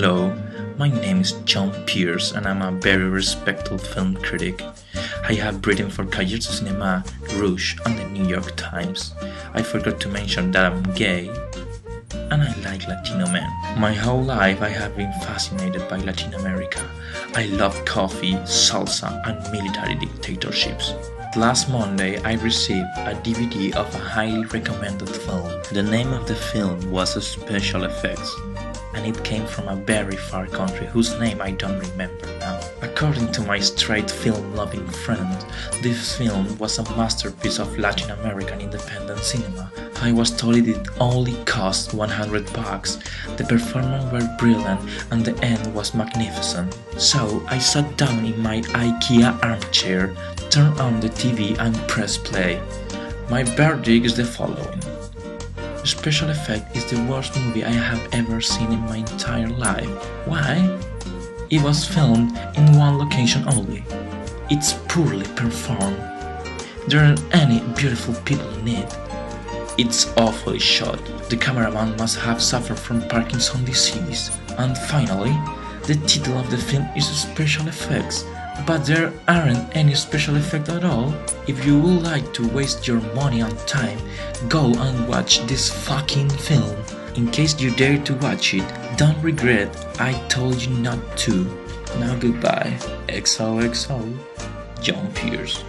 Hello, my name is John Pierce and I'm a very respected film critic. I have written for Cahiers du Cinema, Rouge, and the New York Times. I forgot to mention that I'm gay and I like Latino men. My whole life I have been fascinated by Latin America. I love coffee, salsa, and military dictatorships. Last Monday, I received a DVD of a highly recommended film. The name of the film was Special Effects, and it came from a very far country whose name I don't remember now. According to my straight film loving friend, this film was a masterpiece of Latin American independent cinema. I was told it only cost 100 bucks. The performances were brilliant and the end was magnificent. So I sat down in my IKEA armchair, turned on the TV and pressed play. My verdict is the following. Special Effect is the worst movie I have ever seen in my entire life. Why? It was filmed in one location only. It's poorly performed. There aren't any beautiful people in it. It's awfully shot. The cameraman must have suffered from Parkinson's disease. And finally, the title of the film is Special Effects, but there aren't any special effects at all. If you would like to waste your money and time, go and watch this fucking film. In case you dare to watch it, don't regret I told you not to. Now goodbye. XOXO, John Pierce.